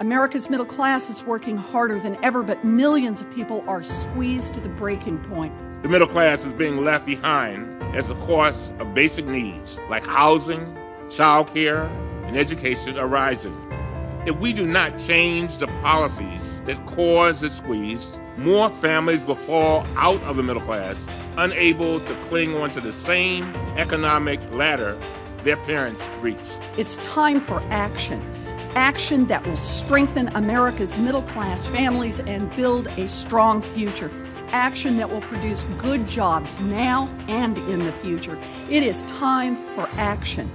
America's middle class is working harder than ever, but millions of people are squeezed to the breaking point. The middle class is being left behind as the cost of basic needs like housing, child care, and education are rising. If we do not change the policies that cause the squeeze, more families will fall out of the middle class, unable to cling on to the same economic ladder their parents reached. It's time for action. Action that will strengthen America's middle class families and build a strong future. Action that will produce good jobs now and in the future. It is time for action.